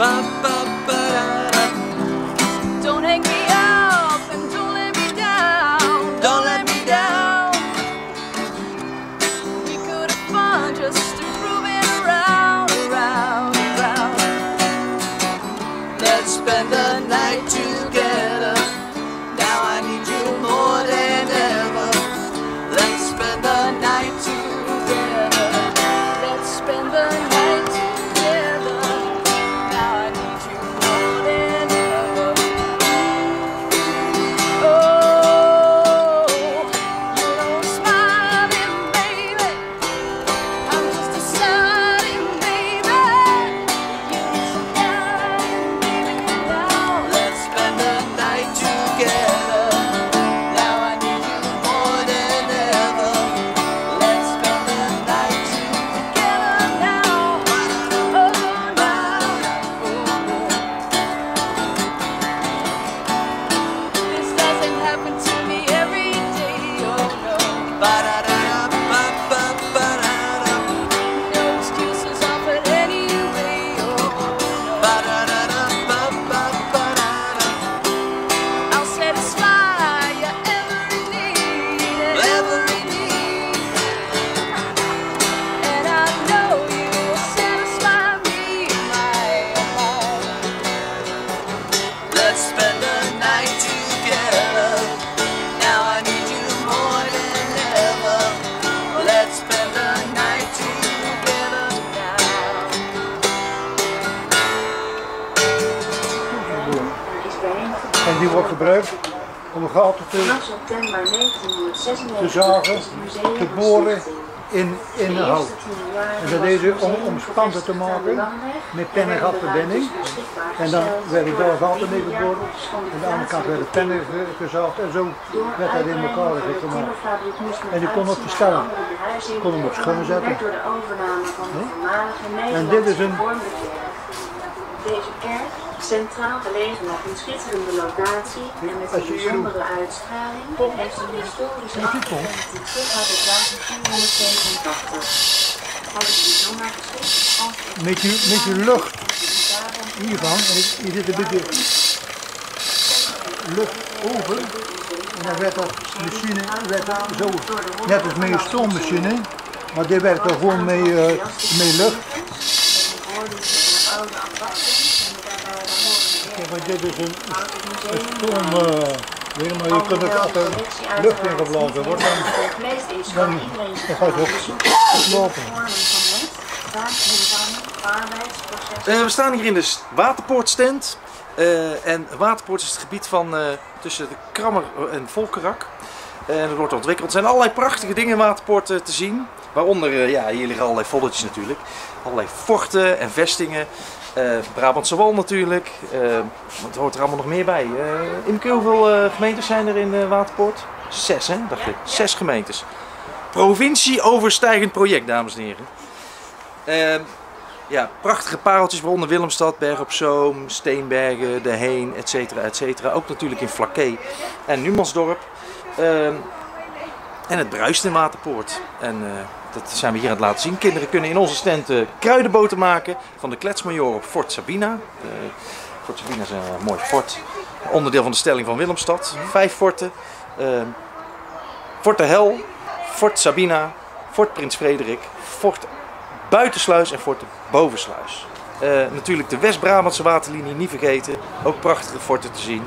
Bye-bye. Die wordt gebruikt om een gaten te, Vanaf september 1996 te zagen, te boren in, in De hout. En dat deden ze om, om spanten te maken met pen en Er gatverbinding. beschikbaar En dan werden daar gaten mee geboren. Aan de andere kant werden pennen ge- gezaagd en zo werd dat in elkaar gemaakt. En die kon op behuizing. Kon hem op schoon zetten. En dit is een-. Deze kerk, centraal gelegen op een schitterende locatie en met een bijzondere uitstraling, heeft een historische achtergrond die terug gaat tot 1487. Hij is bijzonder geschikt als Met je, met je lucht hiervan, en hier zit een beetje lucht over. En dan werd dat machine werd dat zo, net als met een stoommachine, maar dit werkt dan gewoon met, eh, met lucht. Maar dit is een, een stoom, eh, weet maar je kunt lucht in geblazen wordt, dan, dan, gaat het lopen. Eh, we staan hier in de Waterpoortstand. Eh, en Waterpoort is het gebied van eh, tussen de Krammer en Volkerak. En het wordt ontwikkeld. Er zijn allerlei prachtige dingen in Waterpoort te zien. Waaronder, ja, hier liggen allerlei foldertjes natuurlijk. Allerlei forten en vestingen. Eh, Brabantse wal natuurlijk. Eh, wat hoort er allemaal nog meer bij? Eh Imke, hoeveel gemeentes zijn er in Waterpoort? Zes, hè? Dacht ik. Zes gemeentes. Provincie overstijgend project, dames en heren. Eh, ja, prachtige pareltjes, waaronder Willemstad, Berg op Zoom, Steenbergen, De Heen, et cetera, et cetera. Ook natuurlijk in Vlakke en Numansdorp. Ehm, en het bruist in Waterpoort. En dat zijn we hier aan het laten zien. Kinderen kunnen in onze stand eh, kruidenboten maken van de Kletsmajor op Fort Sabina. Eh, Fort Sabina is een mooi fort. Onderdeel van de stelling van Willemstad. Vijf forten. Ehm, Fort de Hel, Fort Sabina, Fort Prins Frederik, Fort Buitensluis en Fort de Bovensluis. Eh, natuurlijk de West-Brabantse waterlinie niet vergeten. Ook prachtige forten te zien.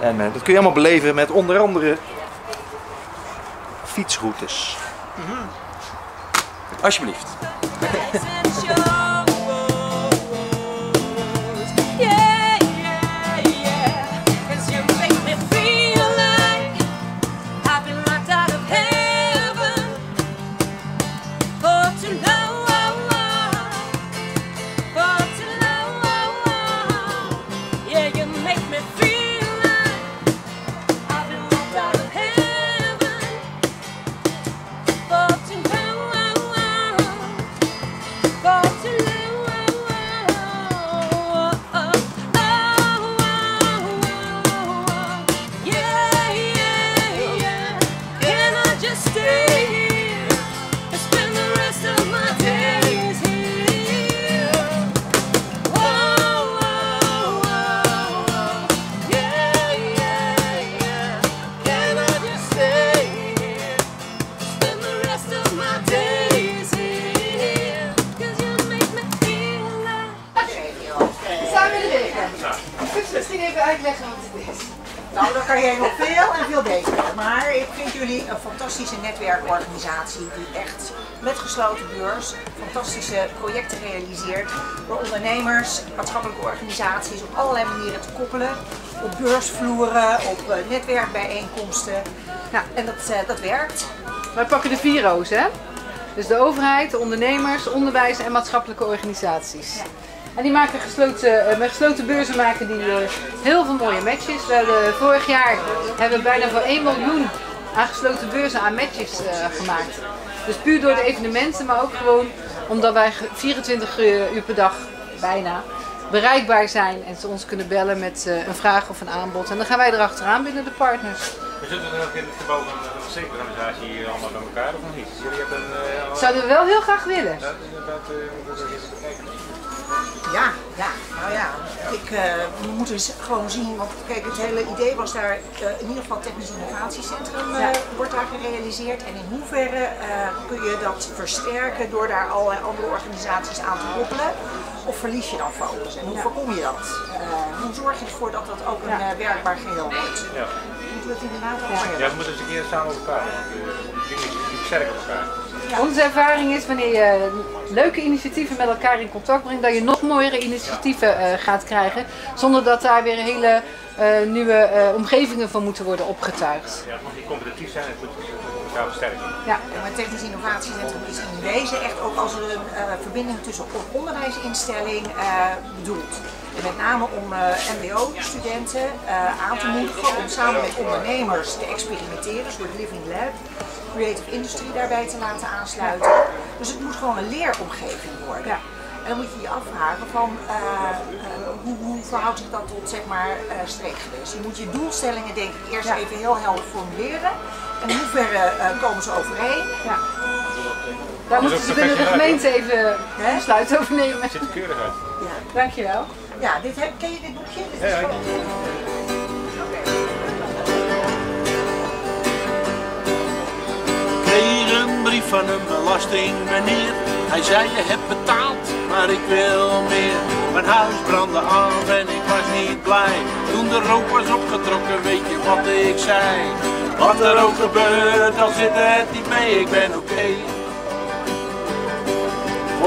En eh, dat kun je allemaal beleven met onder andere fietsroutes. Alsjeblieft. Kun je misschien even uitleggen wat het is? Nou, dan kan jij nog veel en veel beter. Maar ik vind jullie een fantastische netwerkorganisatie die echt met gesloten beurs fantastische projecten realiseert. Door ondernemers, maatschappelijke organisaties op allerlei manieren te koppelen. Op beursvloeren, op eh, netwerkbijeenkomsten. Nou, en dat, eh, dat werkt. Wij pakken de vier O's, hè? Dus de overheid, de ondernemers, onderwijs en maatschappelijke organisaties. En die maken gesloten, eh, met gesloten beurzen maken die eh, heel veel mooie matches. We hebben, vorig jaar hebben we bijna voor 1 miljoen aan gesloten beurzen aan matches eh, gemaakt. Dus puur door de evenementen, maar ook gewoon omdat wij ge- 24 uur per dag bijna bereikbaar zijn en ze ons kunnen bellen met eh, een vraag of een aanbod. En dan gaan wij erachteraan binnen de partners. We zitten er ook in het gebouw van de verzekerorganisatie hier allemaal bij elkaar of niet? Jullie hebben eh, Zouden we wel heel graag willen. Ja, inderdaad, eh, dat even bekijken. Ja, ja, nou ja, ik, eh, we moeten gewoon zien, want kijk, het hele idee was daar, eh, in ieder geval Technisch Innovatiecentrum eh, Ja. wordt daar gerealiseerd. En in hoeverre eh, kun je dat versterken door daar allerlei andere organisaties aan te koppelen? Of verlies je dan focus? En hoe voorkom je dat? Eh, hoe zorg je ervoor dat dat ook een eh, werkbaar geheel wordt? Ja. Moeten we het inderdaad over ja, we moeten eens een keer samen op elkaar, dingen die versterken elkaar. Onze ervaring is wanneer je leuke initiatieven met elkaar in contact brengt, dat je nog mooiere initiatieven eh, gaat krijgen. Zonder dat daar weer hele eh, nieuwe eh, omgevingen van moeten worden opgetuigd. Ja, het mag niet competitief zijn, het moet elkaar versterken. Ja. En het Technisch Innovatiecentrum is in wezen echt ook als een eh, verbinding tussen onderwijsinstelling eh, bedoeld. En met name om eh, MBO-studenten eh, aan te moedigen om samen met ondernemers te experimenteren, een soort living lab, creative industry daarbij te laten aansluiten. Dus het moet gewoon een leeromgeving worden. Ja. En dan moet je je afvragen van eh, eh, hoe, hoe verhoudt zich dat tot zeg maar uh, streekgeweest. Je moet je doelstellingen denk ik eerst Ja. even heel helder formuleren. En in hoeverre eh, komen ze overeen? Ja. Daar moeten ze binnen de gemeente even Hè? besluit over nemen. Het ziet er keurig uit. Ja, Dankjewel. ja dit heb, ken je dit boekje? Dit is Ja, van een belastingmeneer. Hij zei je hebt betaald, maar ik wil meer. Mijn huis brandde af en ik was niet blij. Toen de rook was opgetrokken, weet je wat ik zei? Wat er ook gebeurt, dan zit het niet mee, ik ben oké.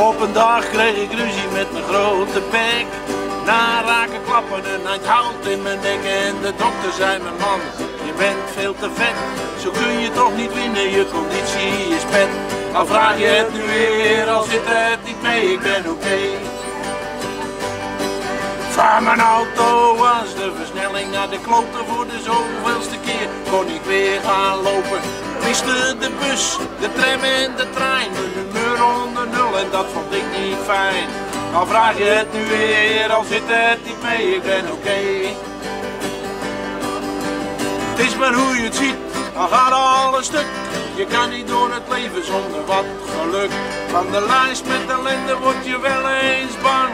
Op een dag kreeg ik ruzie met mijn grote bek. Na raken klappen een handhout in mijn nek en de dokter zei mijn man, je bent veel te vet. Zo kun je toch niet winnen, je conditie is pet. Al vraag je het nu weer, al zit het niet mee, ik ben oké. Vaar mijn auto was de versnelling naar de kloten voor de zoveelste keer. Kon ik weer gaan lopen. Miste de bus, de tram en de trein. Mijn humeur onder nul en dat vond ik niet fijn. Al vraag je het nu weer, al zit het niet mee, ik ben oké. Is maar hoe je het ziet, al gaat alles stuk. Je kan niet door het leven zonder wat geluk. Van de lijst met ellende word je wel eens bang.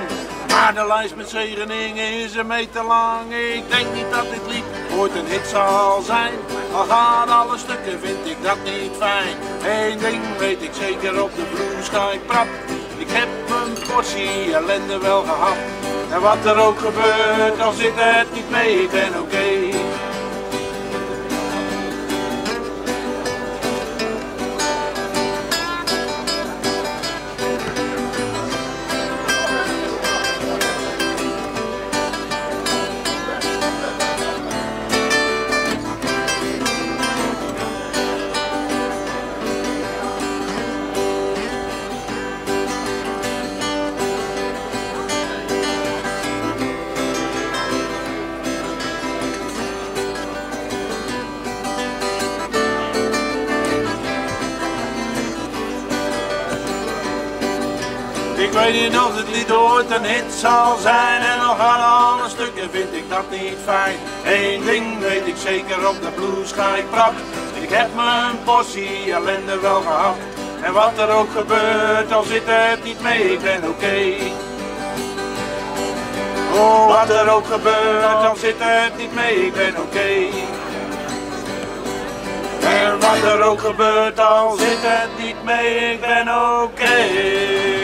Maar de lijst met zegeningen is een meter lang. Ik denk niet dat dit lied ooit een hit zal zijn. Al gaat alle stukken, vind ik dat niet fijn. Eén ding weet ik zeker, op de blues ga ik prap. Ik heb mijn portie ellende wel gehad. En wat er ook gebeurt, dan zit het niet mee, ik ben oké. Ik weet niet of het lied ooit een hit zal zijn. En gaan alle stukken vind ik dat niet fijn. Eén ding weet ik zeker, op de blues ga ik prap Ik heb mijn portie ellende wel gehad. En wat er ook gebeurt, al zit het niet mee, ik ben oké. Oh, wat er ook gebeurt, dan zit het niet mee, ik ben oké. En wat er ook gebeurt, al zit het niet mee, ik ben oké